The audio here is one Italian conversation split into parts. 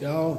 Go.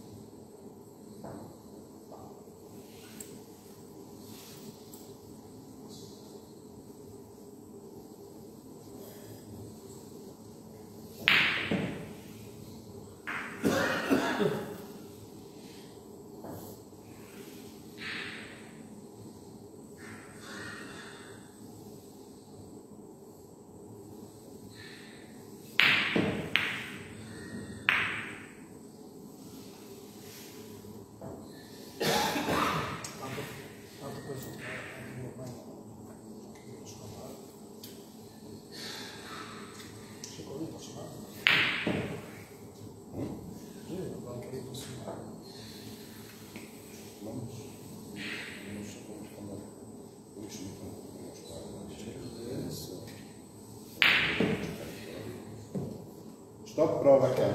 Estou prova, cara.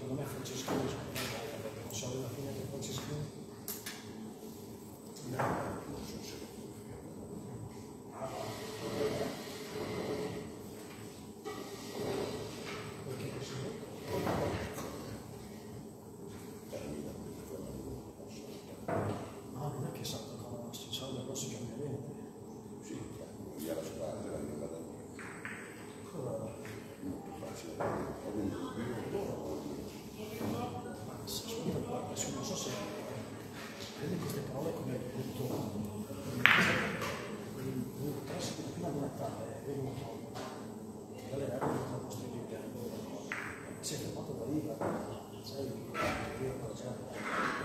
Meu nome é Francisco si è fermato da IVA, sai, e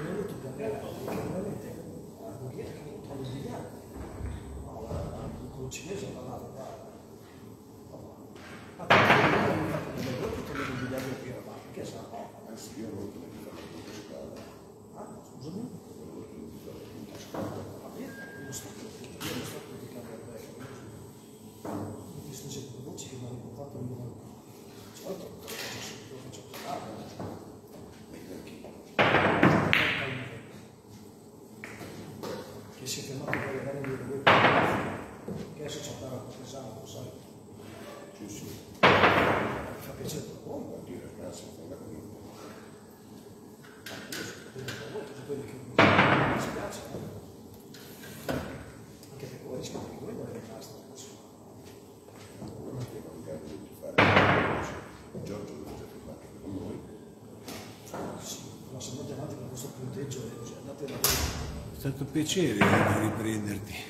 lui ti cambierà, veramente a Bulgaria che non trovi di no, con un cinese ho parlato, guarda, ma perché non hanno fatto delle volte che non mi diamo più, ma perché sa? Eh sì, io non ho fatto scala. Ah, scusami? piacere eh, di riprenderti.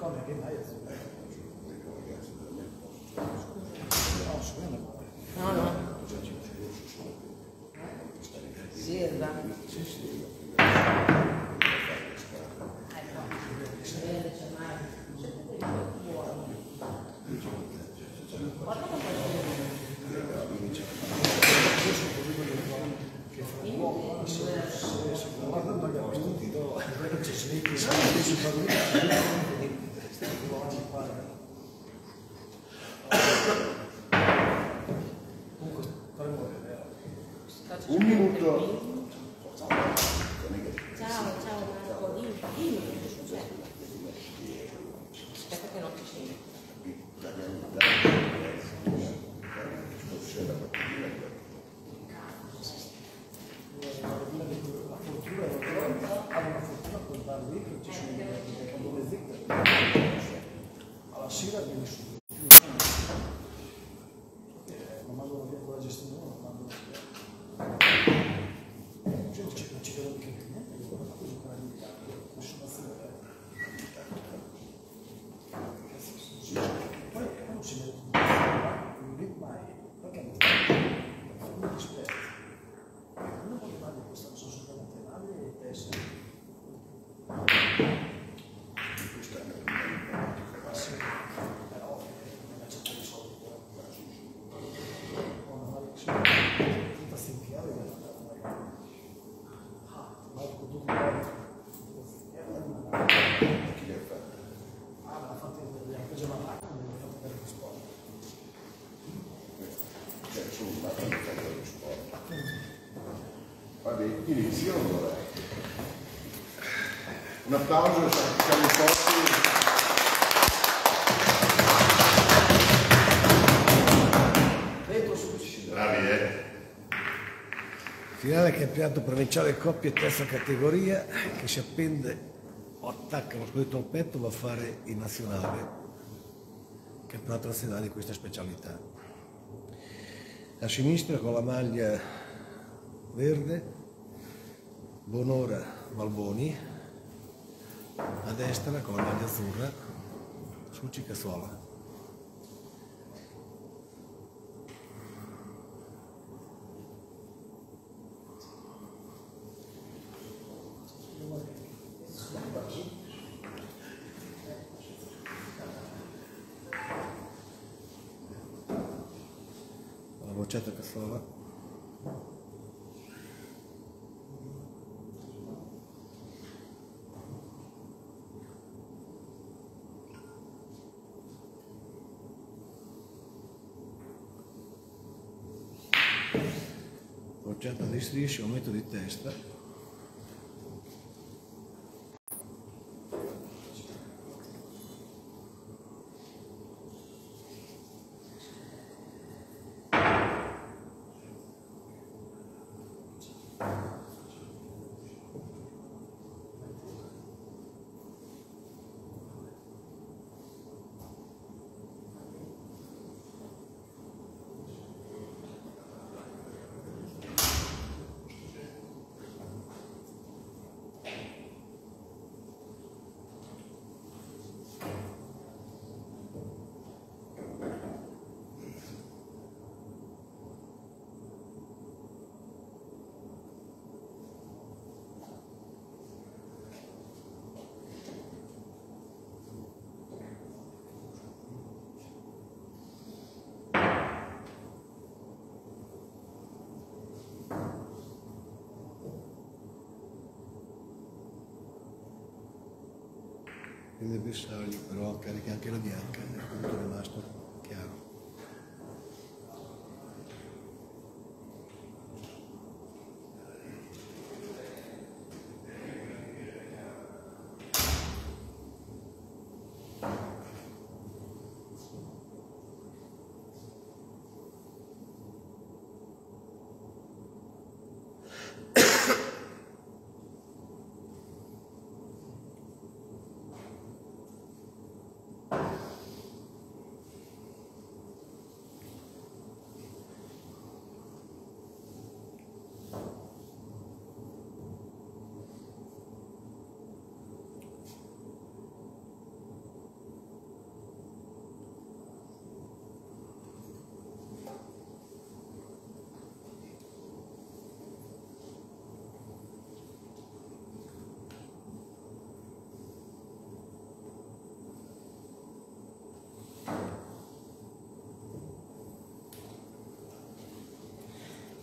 靠那边，那也是。Inizio allora. Un applauso a Carlo Forti. Bravi, eh? Finale campionato provinciale coppie terza categoria che si appende o attacca lo scudetto al petto va a fare in nazionale. Campionato nazionale di questa specialità. A sinistra con la maglia verde Bonora Malboni, a destra con la maglia azzurra, Succi Cassola. La bocciata Cassola. Bocciata di strisce, aumento di testa. il bersaglio però carica anche la bianca, è tutto rimasto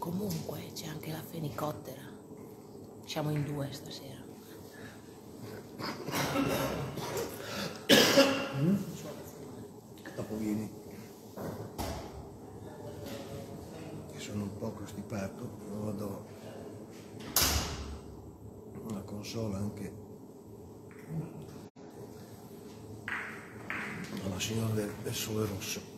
Comunque c'è anche la fenicottera. Siamo in due stasera. Dopo vieni. Che sono un po' costipato, vado una console anche alla signora del sole rosso.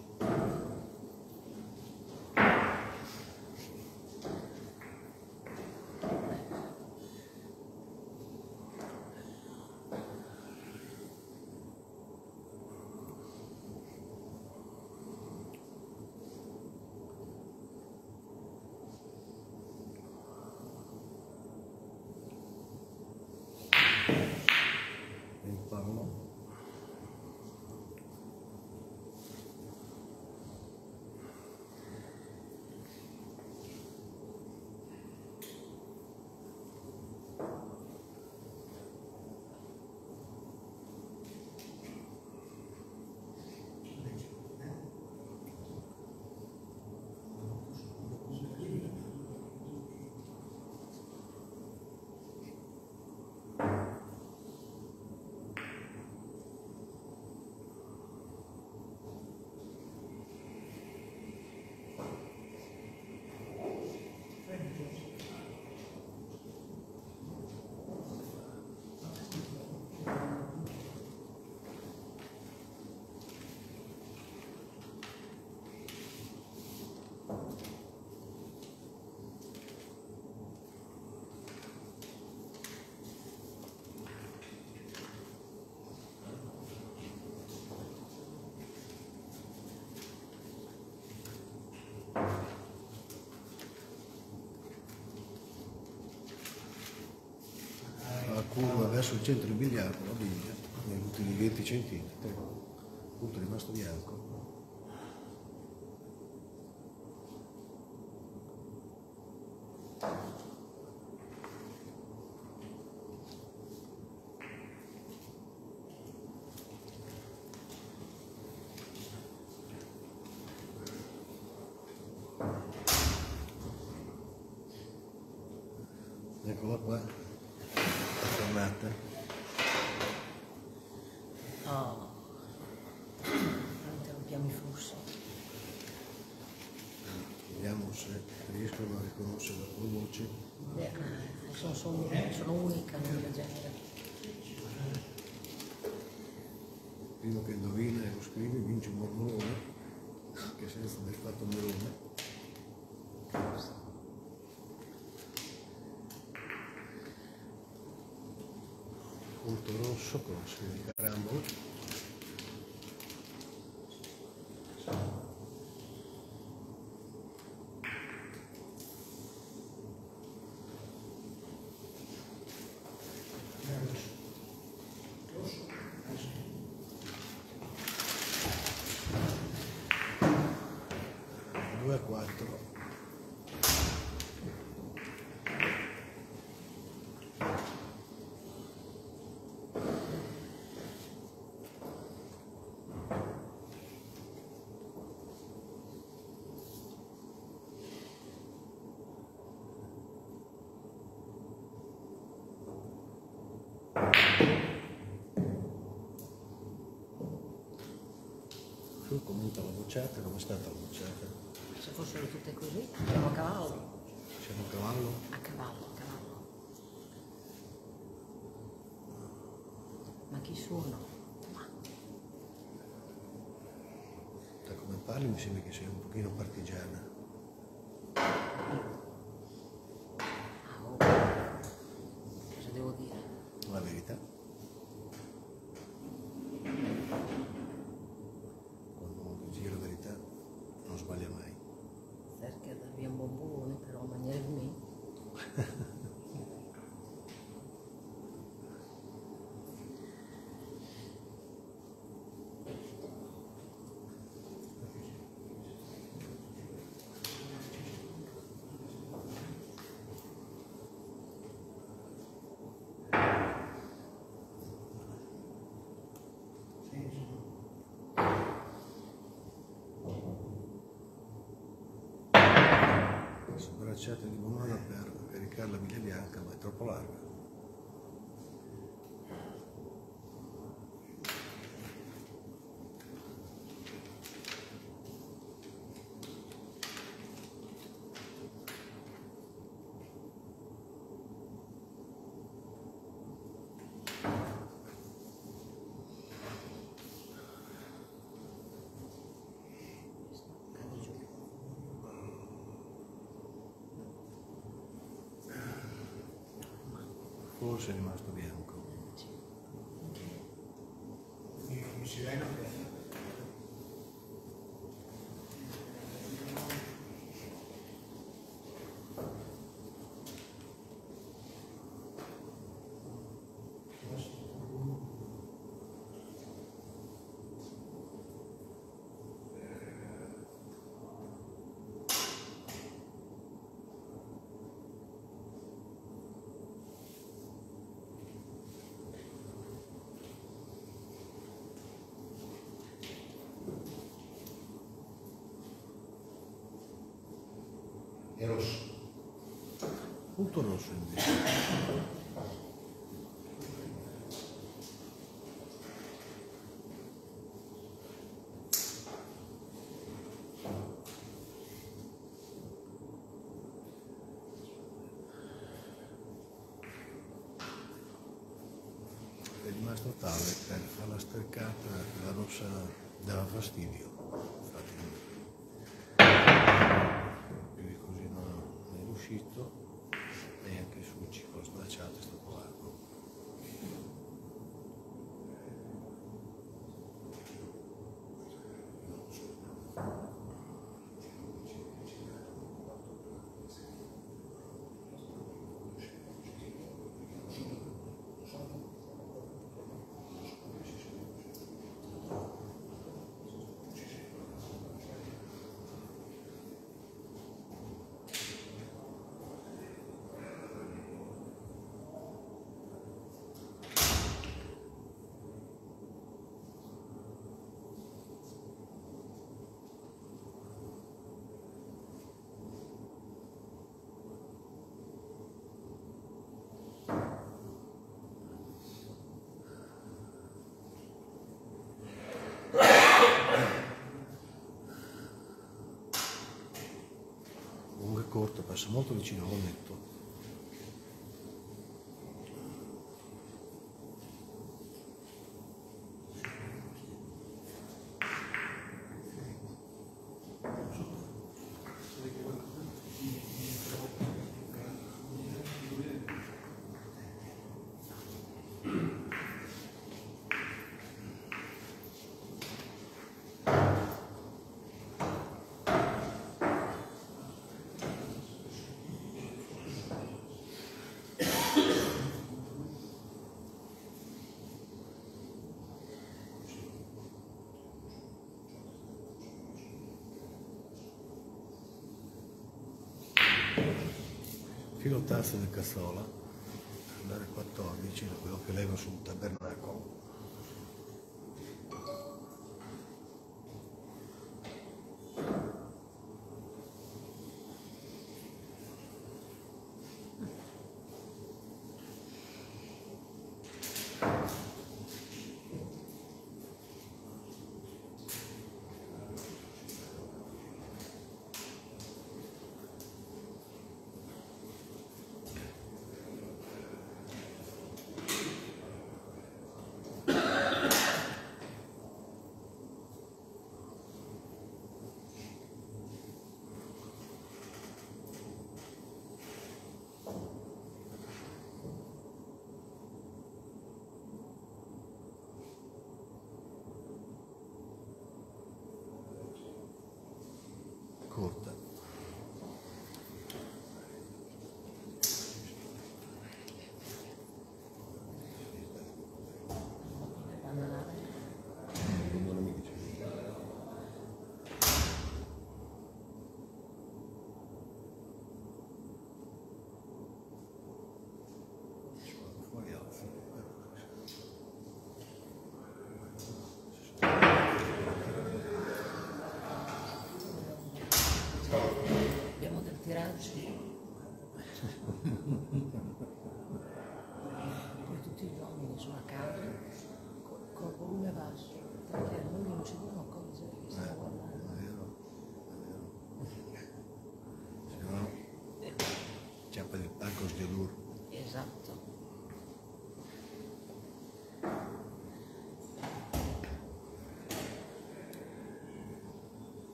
Sul centro di biliardo la biglia negli ultimi 20 centimetri, tutto rimasto bianco. Eccola qua, è tornata. Oh. Non interrompiamo i flussi. Se riescono a riconoscere la tua voce. Beh, sono, sono, sono unica nel genere. Primo che indovina e lo scrive vince un mormone, che senza aver fatto un melone. Punto rosso con la scrive di carambolo. Due a quattro. Comincia la bocciata, come è stata la bocciata? Se fossero tutte così, andiamo a cavallo. Siamo a cavallo? A cavallo, a cavallo. Ma chi sono? Ma Da come parli mi sembra che sei un pochino partigiana. ah, oh. Cosa devo dire? La verità. Quando uno dice la verità non sbaglia mai. Cerca di darvi un bombone, però in maniera di me. Bracciata di buona per caricare la biglia bianca, ma è troppo larga. Forse è rimasto bianco. È rosso. Punto rosso invece. È rimasto tale per alla steccata la rossa dava fastidio. Infatti più di così non non è riuscito e anche sul ciclo sbracciato è stato largo. Corto, passa molto vicino al letto. Filo tasto di cassola, andare 14 da quello che levo sul tabernacolo. Corta.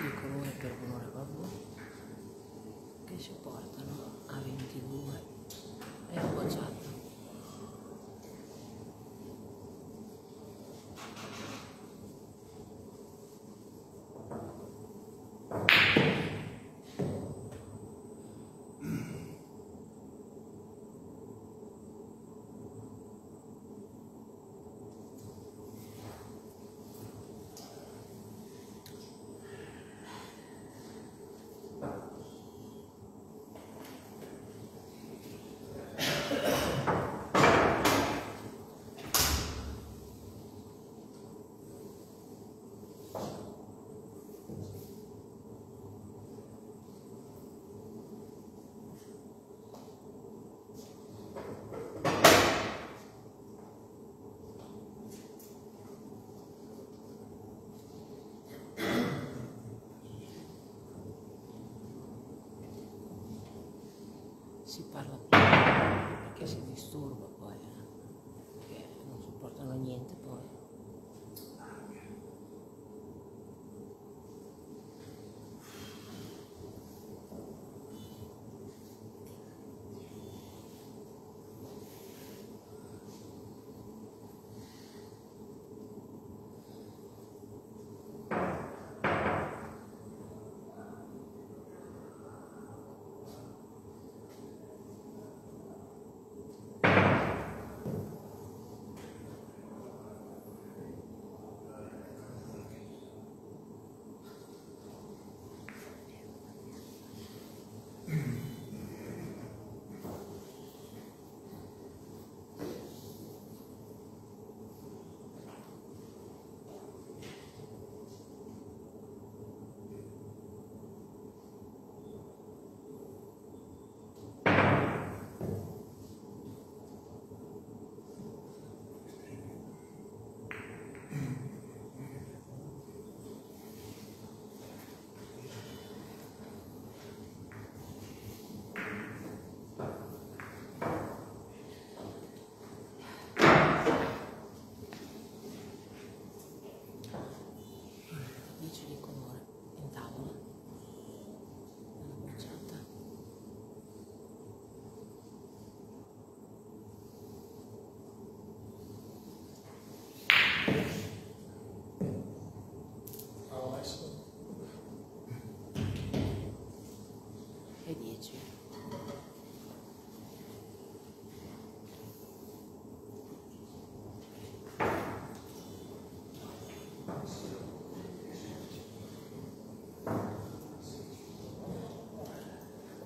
Di colore per onore babbo che si portano a 22 e appoggiato. Si parla più perché si disturba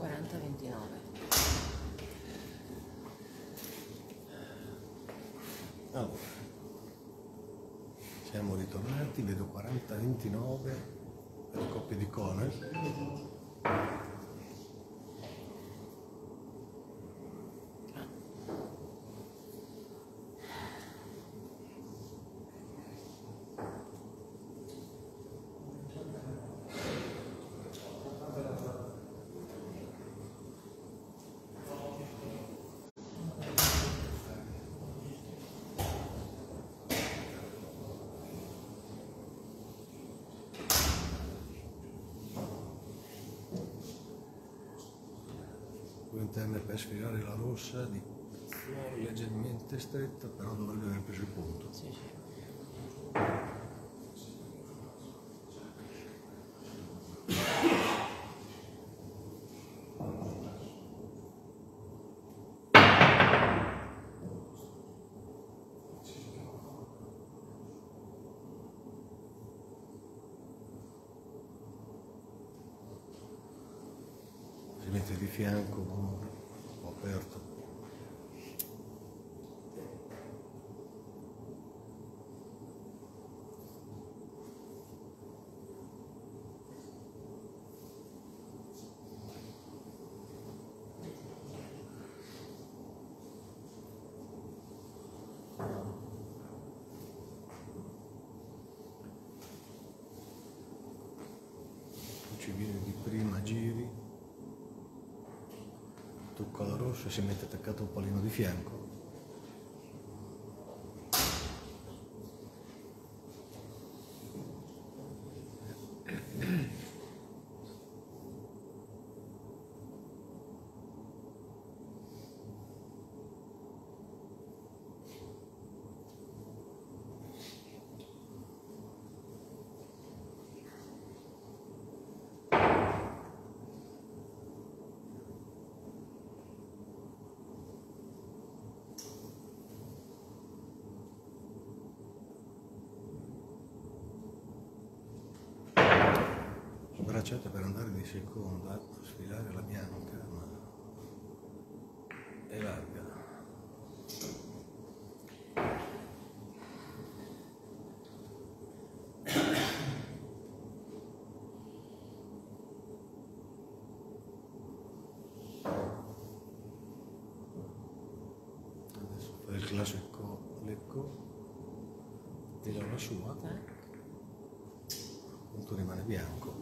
40 29 allora siamo ritornati vedo 40 29 per le coppie di Conel. Per sfilare la rossa di leggermente stretta, però dovrebbe aver preso il punto. Sì, sì. Si mette di fianco, un po' aperto. Poi ci viene di prima, giri, tocca la rossa e si mette attaccato un pallino di fianco. Bracciata per andare di seconda, sfilare la bianca, ma è larga. Adesso fa il classico lecco, tira la sua, Tac. il punto rimane bianco.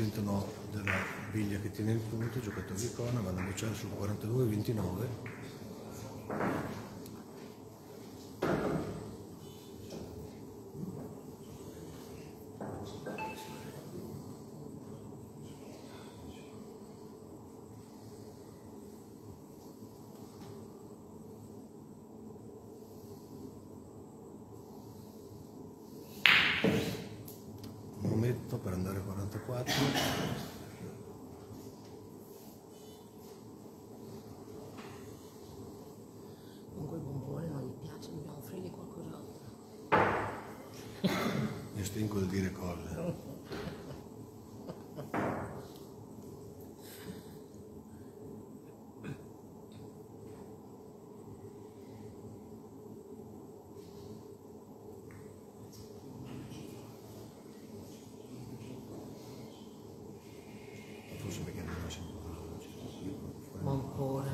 Contento no della biglia che tiene il punto, giocatore di Cona, vanno a bocciare sul 42-29. Un ometto per andare a 44. Con quel bombone non gli piace, dobbiamo offrirgli qualcos'altro. Mi stinco di dire cose. Forse perché non c'è Ma ancora.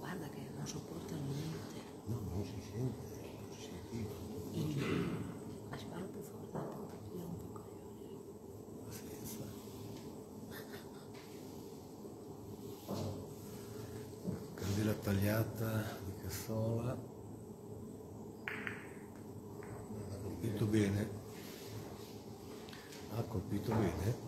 Guarda che non sopportano niente. No, non si sente, non si sentiva. Il... Ma ci parlo più forte, proprio ti rompo i coglioni. Pazienza. Candela tagliata di cassola. Ha colpito bene. Ha colpito bene.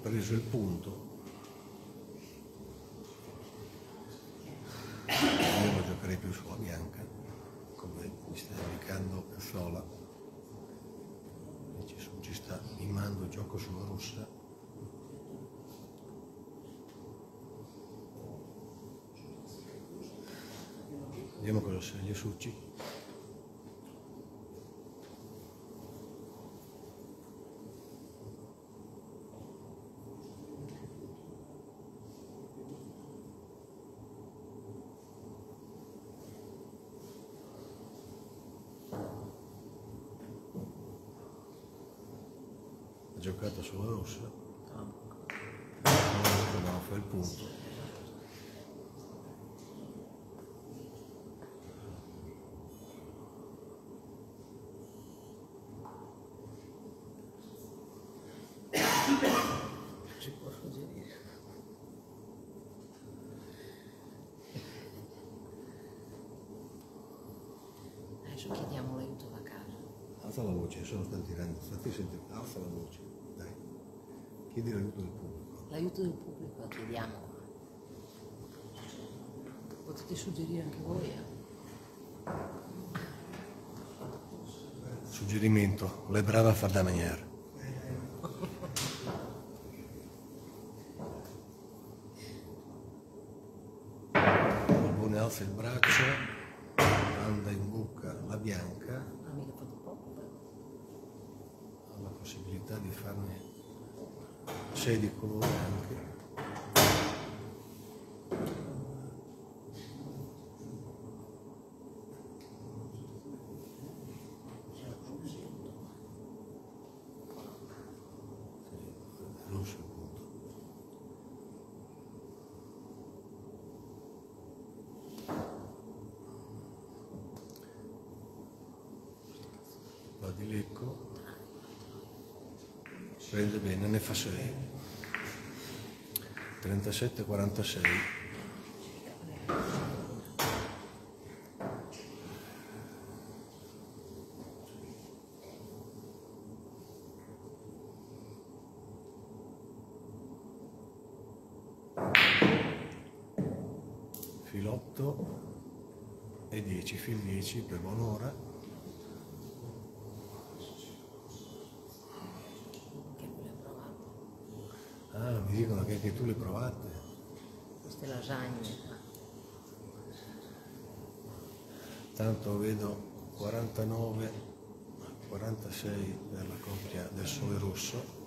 Preso il punto. Io non giocherei più sulla bianca, come mi sta Cassola. Invece su ci sta mimando il gioco sulla rossa. Vediamo cosa sceglie Succi. Ha giocato sulla rossa. No, fa il punto. Si può suggerire. Adesso chiediamo l'aiuto da casa. Alza la voce, sono stanno tirando, sentendo, alza la voce. Chiedi l'aiuto del pubblico. L'aiuto del pubblico chiediamo. Potete suggerire anche voi. eh? Suggerimento, le brava a far da maniera. Borbone alza il braccio, manda in bocca la bianca, però. ha la possibilità di farne sei di colore anche. Di lecco prende bene, ne fa 6. 37-46. Filotto e 10, fil 10 per buon'ora. Che lui l'ha provato. Ah, anche tu le provate. Queste lasagne. Tanto vedo 49, 46 per la coppia del sole rosso.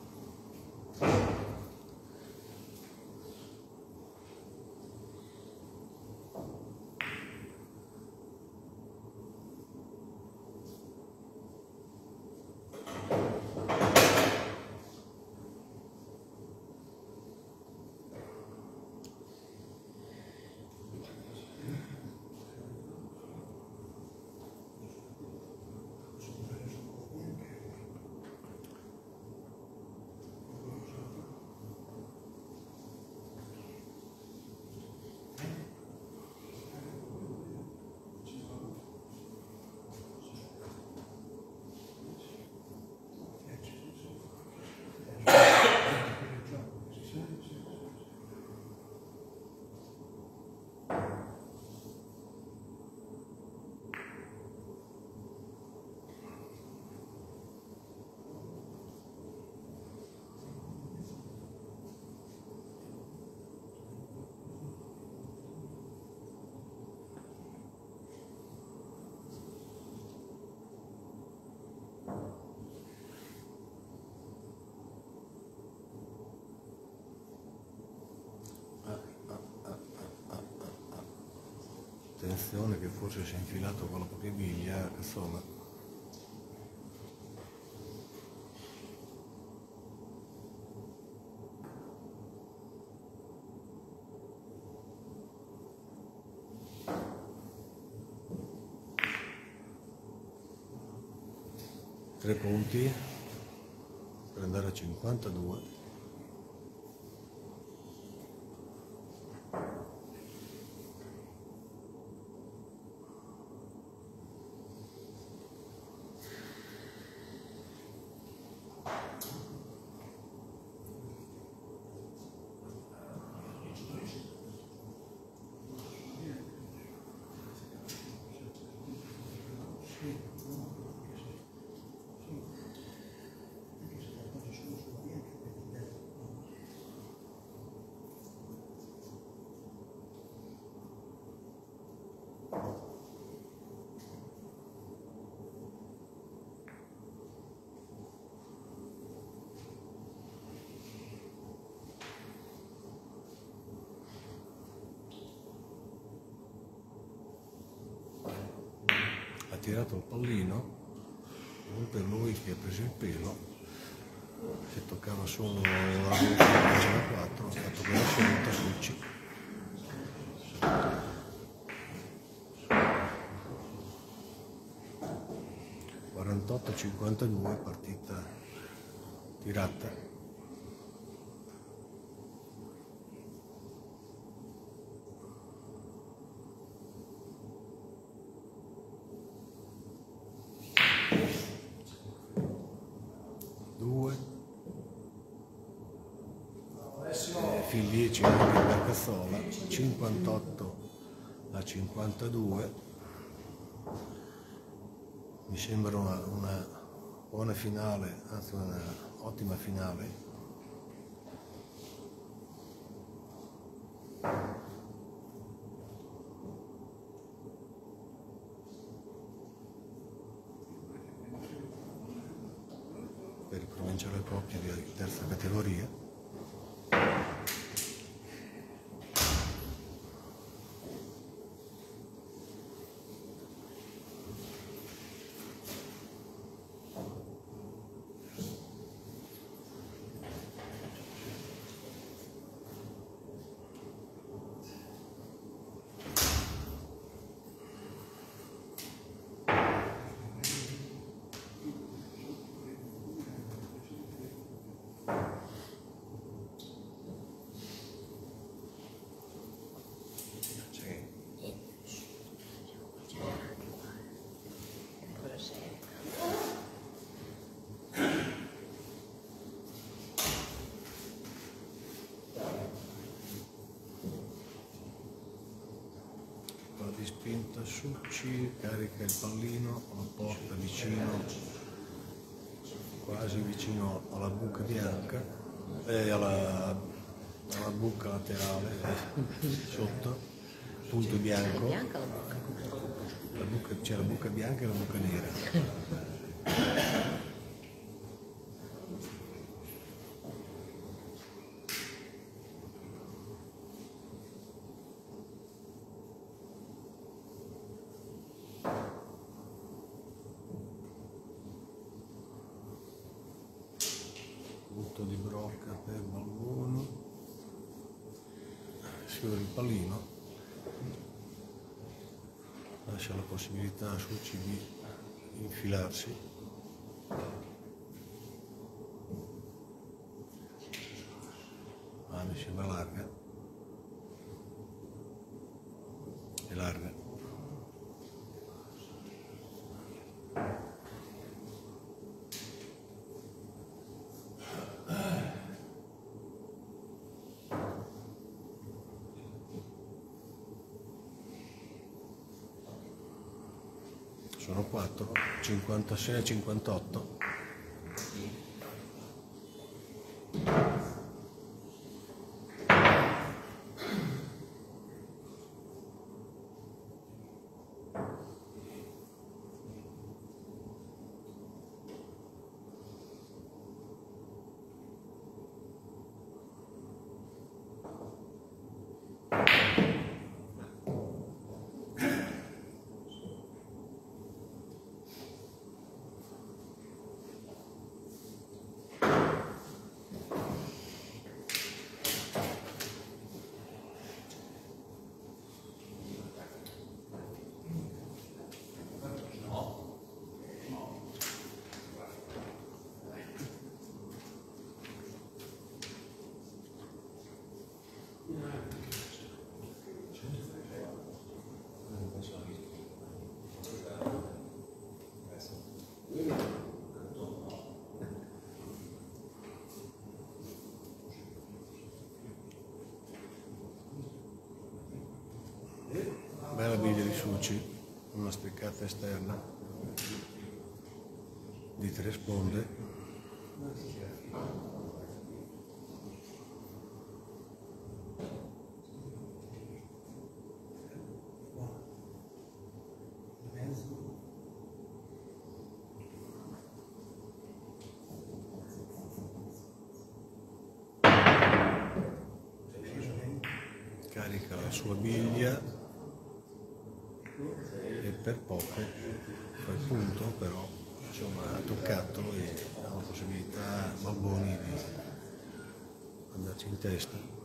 Attenzione che forse si è infilato con la biglia, insomma. Tre punti per andare a 52. Ha tirato il pallino, non per lui che ha preso il pelo, se toccava solo la bocca faceva 4, ha fatto quella scelta Succi. ...48 52 partita tirata. Due. Eh, 10 anche per Cazzola, 58 a 52. Mi sembra una, una buona finale, anzi una ottima finale. per il provinciale coppia di terza categoria. Sì. Cosa sei? Spinta Succi, carica il pallino, lo porta vicino, quasi vicino alla buca bianca, e alla, alla buca laterale, eh, sotto, punto bianco, la buca- c'è la buca bianca e la buca nera. Butto di brocca per Balbone, sfiora il pallino, lascia la possibilità a Succi di infilarsi. Ah, mi sembra larga. È larga. Sono 4, 56 e 58. Veloci, una steccata esterna di tre sponde. Carica la sua biglia per fa il punto, però insomma ha toccato e ha la possibilità Balboni di andarci in testa.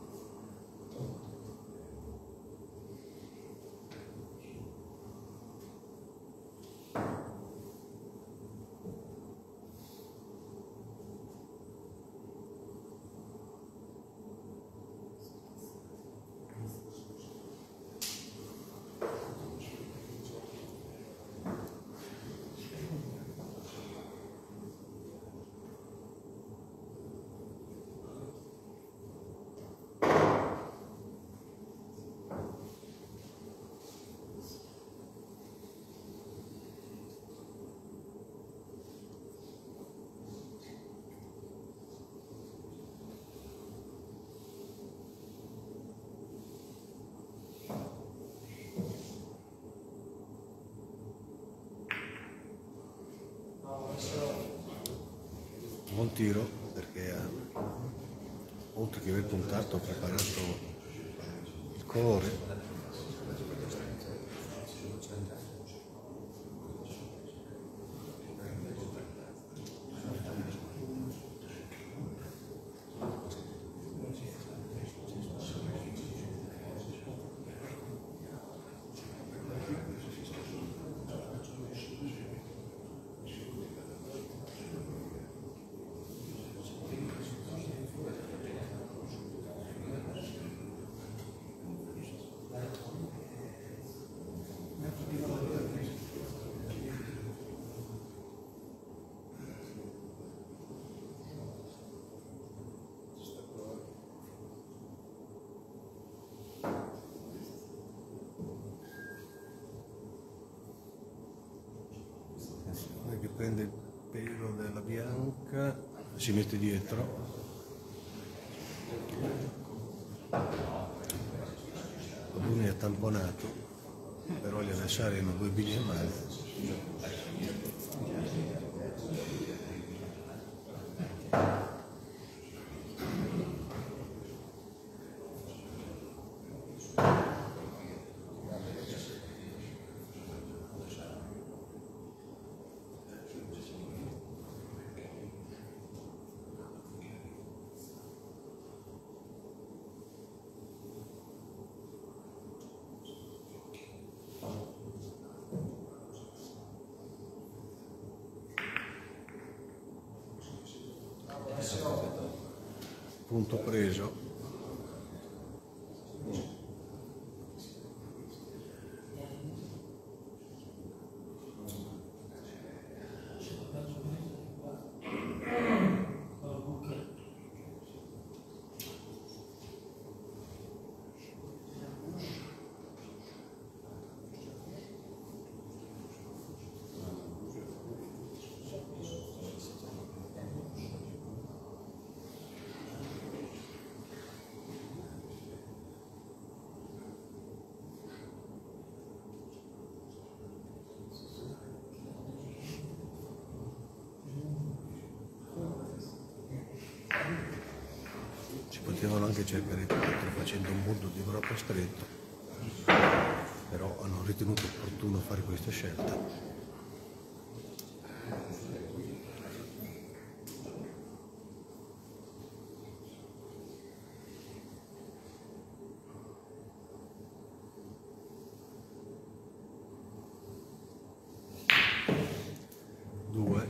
Buon tiro perché ha, oltre che aver puntato ha preparato il colore. Attenzione che prende il pelo della bianca, si mette dietro. Lui è tamponato, però gli avversari hanno due biglie in Punto preso. Si anche cercare quattro facendo un bordo di groppa stretto, però hanno ritenuto opportuno fare questa scelta. Due,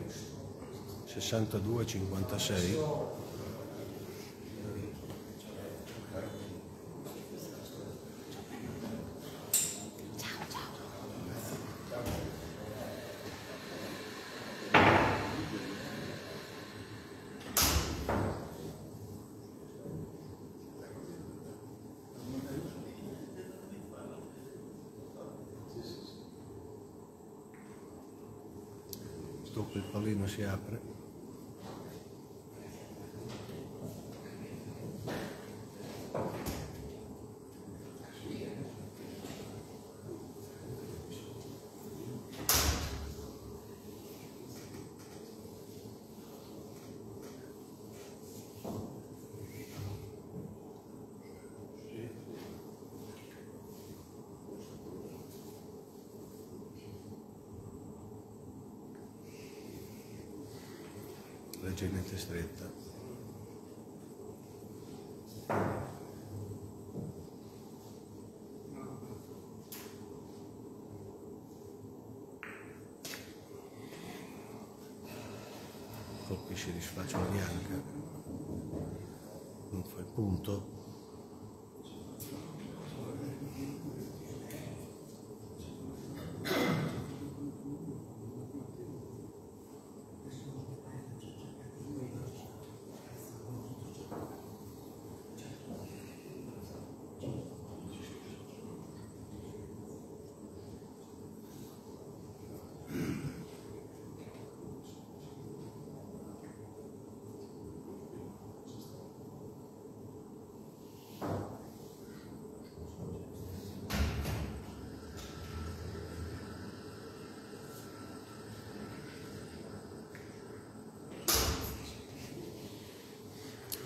62, 56. Il pallino si apre. Leggermente stretta. Colpisce di sfaccia bianca, non fa il punto.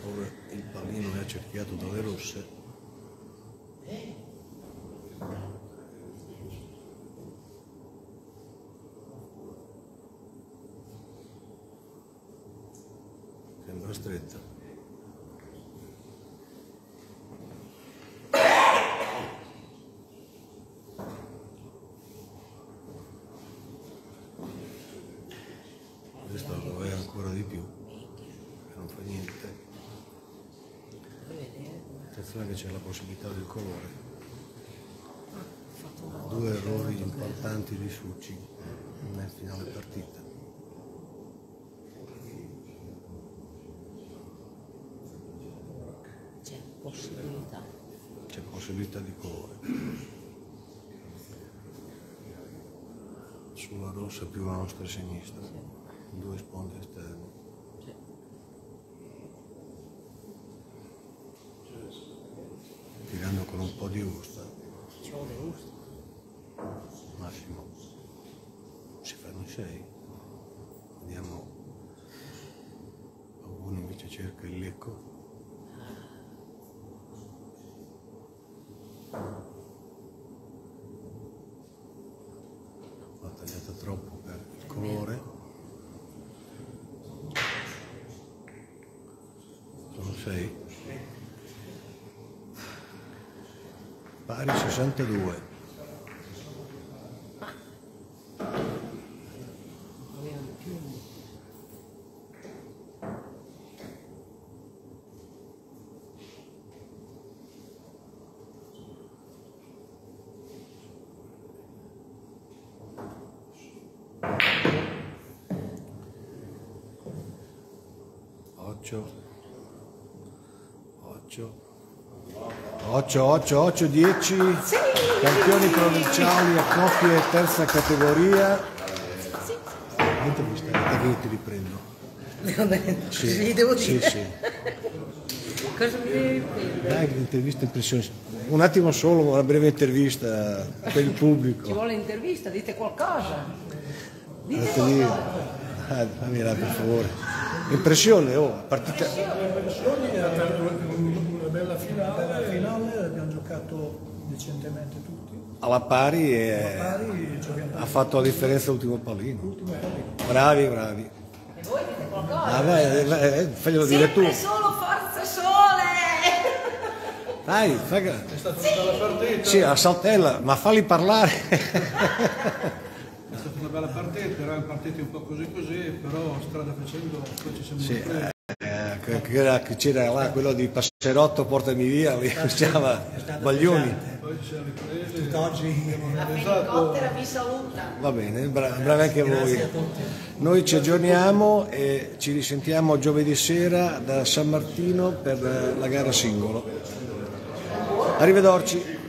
Ora il accerchiato dalle rosse. Sembra stretta. Questa lo è ancora di più, e non fa niente. Puoi vedere? Attenzione che c'è la possibilità del colore. Due errori importanti di Succi nel finale partita. C'è possibilità. C'è possibilità di colore. Sulla rossa più a nostra sinistra. Due sponde esterne. 6 vediamo uno invece cerca il lecco. L'ho tagliata troppo per il colore. Sono sei. pari 62 8 8 8 8 8 10 sì. campioni provinciali a coppie terza categoria. Sì. niente mi stai che io ti riprendo. Vabbè, sì. devo dire. sì, sì. cosa mi devi dai l'intervista impressionante. Un attimo solo una breve intervista per il pubblico. Ci vuole l'intervista dite qualcosa. Dite qualcosa. Ah, dammela per favore. Impressione, oh, partita. Impressioni, è una bella finale. Bella finale, abbiamo giocato decentemente tutti. alla pari e Pari giochiamo ha fatto la differenza l'ultimo pallino. l'ultimo pallino. Bravi, bravi. E voi dite qualcosa? Ah, vai, vai, eh, faglielo dire tu. Sempre solo forza sole! Dai, fai È stata una bella partita. Sì, a saltella, ma falli parlare. È stata una bella partita, erano partiti un po' così così, però strada facendo poi ci siamo Sì, eh, c'era là quello di Passerotto, portami via, lì si chiama Baglioni. Poi ci siamo ripresi. Oggi La fenicottera vi saluta. Va bene, bra- bravi anche voi. Noi ci aggiorniamo e ci risentiamo giovedì sera da San Martino per la gara singolo. Arrivederci.